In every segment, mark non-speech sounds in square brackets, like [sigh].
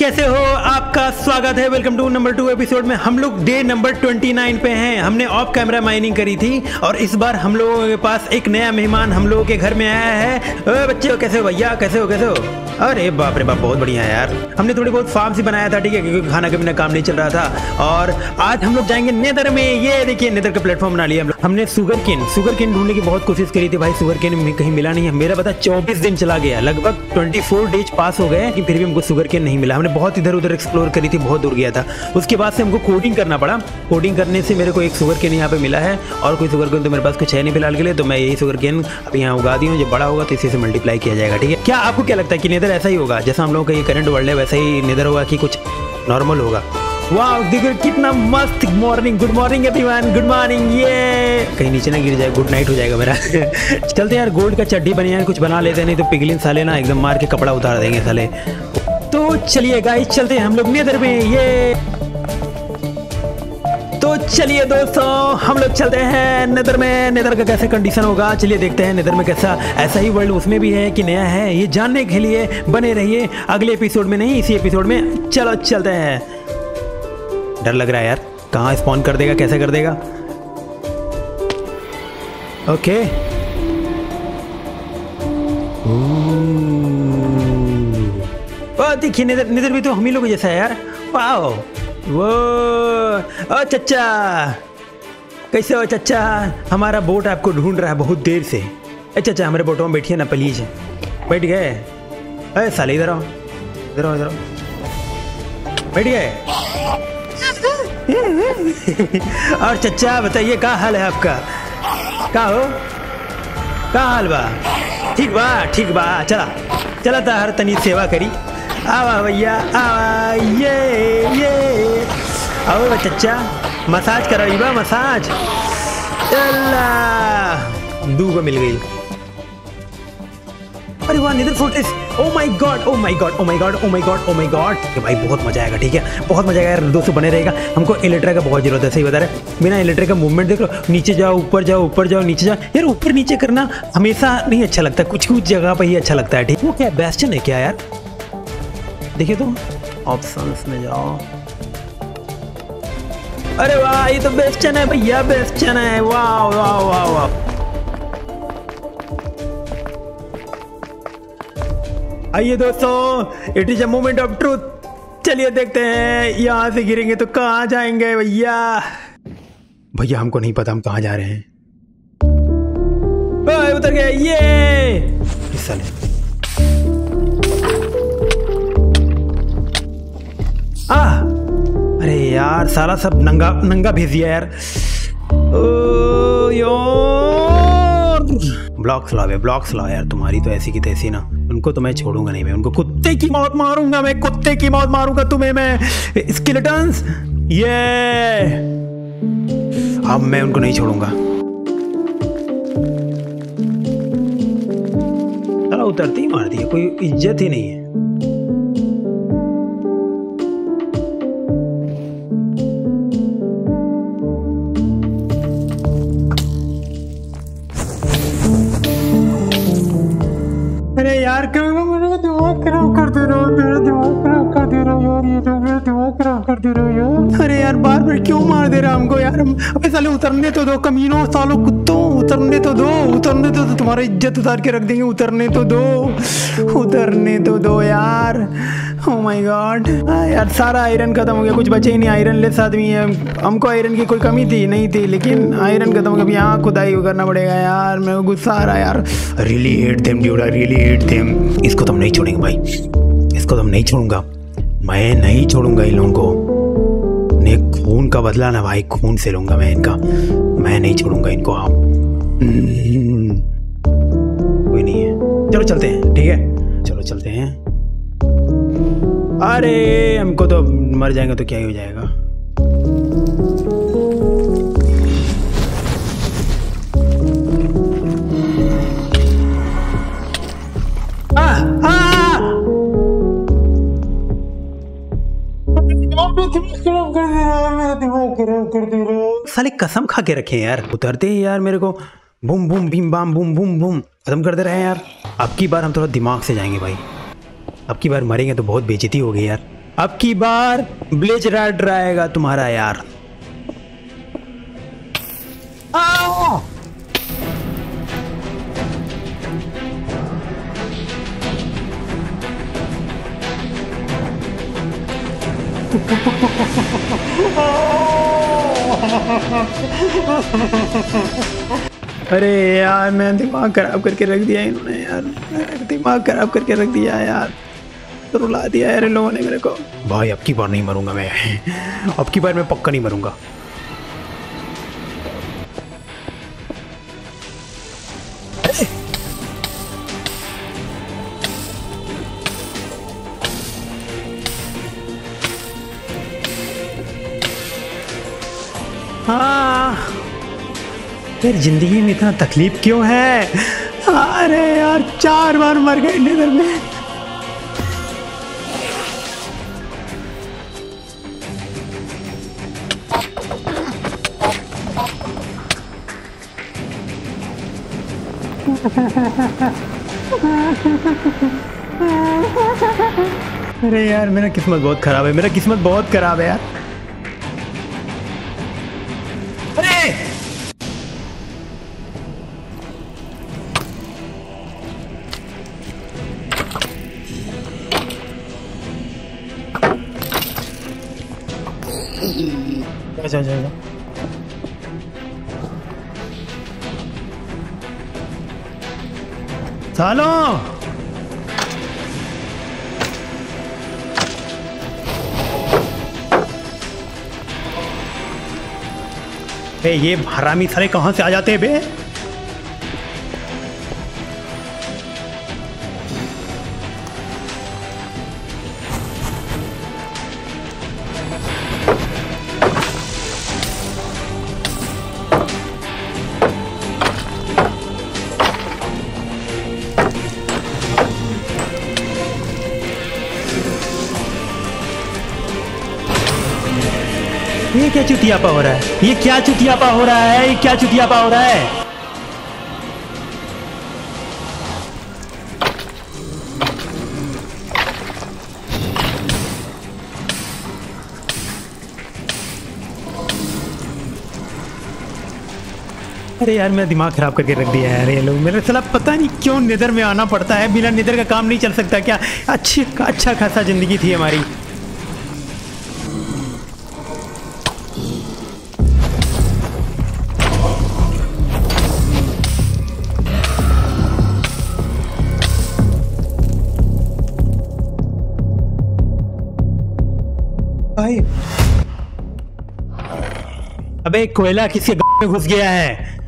कैसे हो? आपका स्वागत है। Welcome to number two episode में हम लोग डे नंबर 29 पे हैं। हमने ऑफ़ कैमरा माइनिंग करी थी और इस बार हम लोगों के पास एक नया मेहमान हम लोगों के घर में आया है। बच्चे हो, कैसे हो भैया? कैसे हो कैसे हो? अरे बाप रे बाप, बहुत बढ़िया है यार। हमने थोड़ी बहुत फार्म सी बनाया था, ठीक है, क्योंकि खाना के बिना काम नहीं चल रहा था। और आज हम लोग जाएँगे नेदर में। ये देखिए नेदर का प्लेटफॉर्म बना लिया हम हमने सुगर केन सुगर केन ढूँढने की बहुत कोशिश करी थी। भाई सुगर केन कहीं मिला नहीं है। मेरा पता चौबीस दिन चला गया। लगभग ट्वेंटी डेज़ पास हो गए फिर भी हमको सुगर केन नहीं मिला। हमने बहुत इधर उधर एक्सप्लोर करी थी, बहुत दूर गया था। उसके बाद से हमको कोडिंग करना पड़ा। कोडिंग करने से मेरे को एक सुगर केन यहाँ पे मिला है और कोई सुगर केन तो मेरे पास कुछ है नहीं फ़िलहाल के लिए तो मैं यही सुगर केन अभी यहाँ उगा दी हूँ जब बड़ा होगा तो इसी से मल्टीप्लाई किया जाएगा, ठीक है? क्या आपको क्या लगता है कि नेदर ऐसा ही होगा? जैसा हम लोग का ये करंट वर्ल्ड है, वैसा ही नेदर होगा कि कुछ नॉर्मल होगा? वाह देखो कितना मस्त morning good morning everyone good morning ये कहीं नीचे ना गिर जाए गुड नाइट हो जाएगा मेरा। [laughs] चलते यार गोल्ड का चड्डी बनिया है कुछ बना लेते नहीं तो पिघलिन साले ना, एकदम मार के कपड़ा उतार देंगे साले। तो चलिए गाइस, चलते हैं हम लोग नेदर में, ये। तो चलिए दोस्तों, हम लोग चलते हैं नेदर में। नेदर का कैसे कंडीशन होगा? चलिए देखते हैं नेदर में कैसा, ऐसा ही वर्ल्ड उसमें भी है कि नया है, ये जानने के लिए बने रहिए अगले एपिसोड में नहीं, इसी एपिसोड में चलो चलते हैं। डर लग रहा है यार, कहाँ स्पॉन कर देगा, कैसे कर देगा? ओके ओ देखिए निधर निधर भी तो हम ही लोग जैसा है यार। वाओ वो ओ चच्चा, कैसे हो चच्चा? हमारा बोट आपको ढूंढ रहा है बहुत देर से। ए चच्चा, हमारे बोटों में बैठिए ना, प्लीज़। बैठ गए? अरे साले, इधर आओ इधर आओ इधर आओ। बैठ गए? और चचा बताइए, क्या हाल है आपका? का हो? का हाल बा? ठीक बा ठीक बा। चला चला हर तनी सेवा करी। आवा भैया, आवा, ये ये। आओ बा चच्चा, मसाज कराई बा, मसाज। अल्लाह दू को मिल गई। अरे वाह neither fortress oh my God oh my God oh my God oh my God oh my God भाई, बहुत मज़ा आएगा, ठीक है? बहुत मज़ा आएगा यार दोस्तों बने रहेगा। हमको इलेक्ट्रा का बहुत ज़रूरत है, सही बता रहे बिना इलेक्ट्रा का मूवमेंट देख लो, नीचे जाओ, ऊपर जाओ ऊपर जाओ, नीचे जाओ। यार, ऊपर नीचे करना हमेशा नहीं अच्छा लगता कुछ कुछ जगह पर ही अच्छा लगता है, ठीक वो क्या बेस्टन है क्या यार? देखिए तो ऑप्शंस में जाओ। अरे वाह, ये तो बेस्टन है भैया बेस्टन है। वाह वाह वाह वाह। आइए दोस्तों it is a moment of truth चलिए देखते हैं, यहाँ से गिरेंगे तो कहाँ जाएँगे भैया? भैया, हमको नहीं पता हम कहाँ जा रहे हैं। उतर गए ये साले। यार साला सब नंगा नंगा भेज दिया यार। ब्लॉक्स लाओ ब्लॉक्स लाओ यार, तुम्हारी तो ऐसी की तैसी ना। उनको तो मैं छोड़ूँगा नहीं, मैं उनको कुत्ते की मौत मारूँगा, मैं कुत्ते की मौत मारूँगा तुम्हें मैं। स्केलेटन्स ये अब मैं उनको नहीं छोड़ूँगा। उतरती ही मार कोई इज़्ज़त ही नहीं है। खराब कर दे रहा हो यार। अरे यार बार बार क्यों मार दे रहा हमको यार? हम अबे साले उतरने तो दो, कमीनों, सालों, कुत्तों, उतरने तो दो, उतरने तो दो, तुम्हारा इज़्ज़त उतार के रख देंगे, उतरने तो दो, उतरने तो दो यार। ओ माय गॉड यार, सारा आयरन खत्म हो गया, कुछ बचे ही नहीं आयरन लेस आदमी है। हमको आयरन की कोई कमी थी? नहीं थी, लेकिन आयरन खत्म हो गया यहाँ खुदाई करना पड़ेगा यार। को गुस्सा आ रहा है यार। Really hate them dude I really hate them इसको तो हम नहीं छोड़ेंगे भाई। इसको तो हम नहीं छोड़ूँगा। मैं नहीं छोड़ूँगा इन लोगों को। ने खून का बदला ना भाई, खून से लूँगा मैं इनका। मैं नहीं छोड़ूँगा इनको, आप। कोई नहीं है। चलो चलते हैं, ठीक है? चलो चलते हैं। अरे, हमको तो मर जाएँगे तो क्या ही हो जाएगा? साले कसम खा के रखे यार। उतरते ही यार मेरे को। Boom boom beam bam, boom boom boom. खत्म कर दे रहे हैं यार। अब की बार हम थोड़ा दिमाग से जाएँगे भाई। अब की बार मरेंगे तो बहुत बेजती होगी यार। अब की बार ब्लेज राइडर आएगा तुम्हारा यार। अरे यार मैं दिमाग खराब करके रख दिया इन्होंने यार। दिमाग खराब करके रख दिया यार। तो रुला दिया यार लोगों ने मेरे को। भाई, अब की बार नहीं मरूँगा मैं। अब की बार मैं पक्का नहीं मरूँगा। हाँ फिर ज़िंदगी में इतना तकलीफ़ क्यों है? अरे यार, चार बार मर गए निधर में। अरे यार, मेरा किस्मत बहुत खराब है, मेरा किस्मत बहुत खराब है यार। अच्छा अच्छा अच्छा चलो ये हरामी सारे कहाँ से आ जाते हैं बे? क्या चुतियापा हो रहा है? ये क्या चुतियापा हो रहा है? ये क्या चुतियापा हो रहा है? अरे यार, मेरा दिमाग खराब करके रख दिया है ये लोग। मेरे साला पता नहीं क्यों निधर में आना पड़ता है, बिना निधर का काम नहीं चल सकता। क्या अच्छी अच्छा खासा ज़िंदगी थी हमारी। भाई। अबे कोयला किसी में घुस गया है।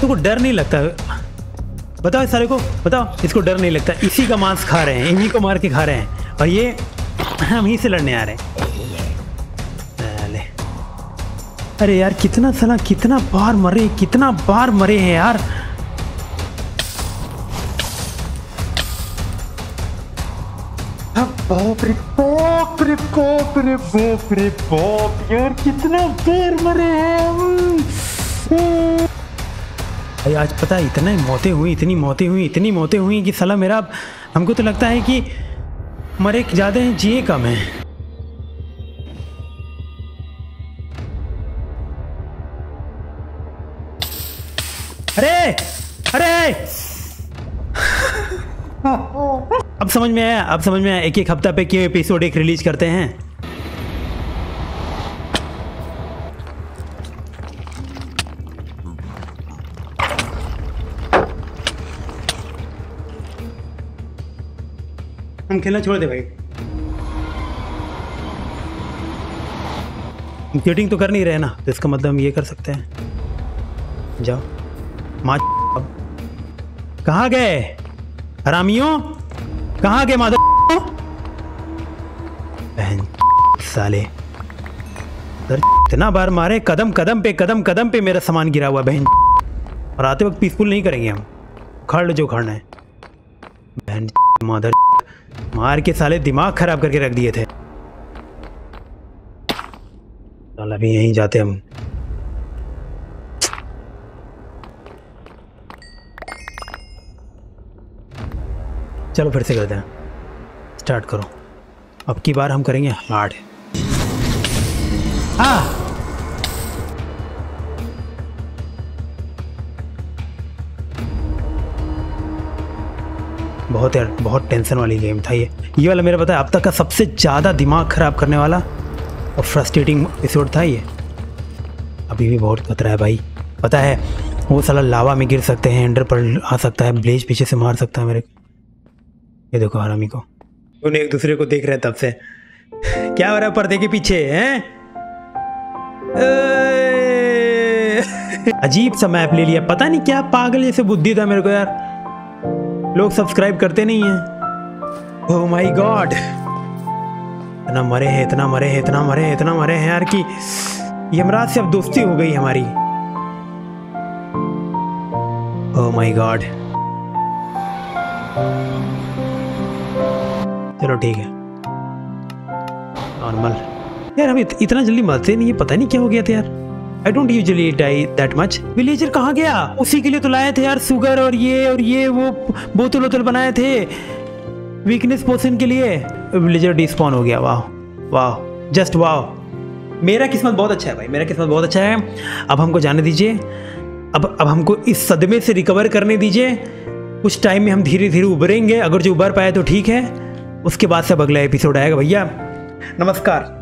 तुमको डर नहीं लगता? बताओ इस सारे को, बताओ। इसको डर नहीं लगता। इसी का मांस खा रहे हैं, इन्हीं को मार के खा रहे हैं। और ये, हम ही से लड़ने आ रहे हैं। अरे यार, कितना साला, कितना बार मरे, कितना बार मरे हैं यार। बाप रे बाप रे बाप। रे बाप रे बाप यार, कितना बार मरे हैं। भाई, आज पता है इतने मौतें हुई, इतनी मौतें हुई, इतनी मौतें हुई कि साला मेरा, हमको तो लगता है कि मरे ज़्यादा हैं, जिए कम हैं। अरे अरे! [laughs] अब समझ में आया, अब समझ में आया एक एक हफ़्ता पे क्यों एपिसोड एक रिलीज़ करते हैं? हम खेलना छोड़ दे भाई। चीटिंग तो कर नहीं रहे ना तो इसका मतलब हम ये कर सकते हैं। जाओ। माँ कहाँ गए? हरामियों? कहाँ गए माधव? बहन साले। सर इतना बार मारे, कदम कदम पे, कदम कदम पे मेरा सामान गिरा हुआ बहन। और आते वक्त पीसफुल नहीं करेंगे हम। खड़ जो खड़ना है। बहन मदर मार के साले दिमाग खराब करके रख दिए थे। अभी यहीं जाते हम। चलो फिर से करते हैं। स्टार्ट करो। अब की बार हम करेंगे हार्ड। हाँ। बहुत यार, बहुत टेंशन वाली गेम था ये। ये वाला मेरा पता है, अब तक का सबसे ज़्यादा दिमाग ख़राब करने वाला और फ्रस्ट्रेटिंग एपिसोड था ये। अभी भी बहुत खतरा है भाई। पता है, वो साला लावा में गिर सकते हैं एंडर पर आ सकता है ब्लेज पीछे से मार सकता है मेरे ये देखो हरामी को। उन्हें एक दूसरे को देख रहे हैं तब से। क्या हो रहा है पर्दे के पीछे, हैं? अजीब सा मैप ले लिया। पता नहीं क्या पागल जैसे बुद्धि था मेरे को यार। लोग सब्सक्राइब करते नहीं हैं। ओह माय गॉड इतना मरे हैं इतना मरे हैं इतना मरे हैं इतना मरे हैं यार कि यमराज से अब दोस्ती हो गई हमारी। ओह माय गॉड चलो ठीक है। नॉर्मल यार हम इत, इतना जल्दी मरते नहीं है पता नहीं क्या हो गया था यार। I don't usually die that much villager कहाँ गया? उसी के लिए तो लाए थे यार सुगर और ये और ये वो बोतल वोतल बनाए थे। वीकनेस पोषण के लिए। विलेजर डिस्पॉन हो गया। वाह वाह जस्ट वाह। मेरा किस्मत बहुत अच्छा है भाई, मेरा किस्मत बहुत अच्छा है। अब हमको जाने दीजिए। अब अब हमको इस सदमे से रिकवर करने दीजिए। कुछ टाइम में हम धीरे धीरे उभरेंगे। अगर जो उभर पाए तो ठीक है। उसके बाद सब अगला एपिसोड आएगा भैया। नमस्कार।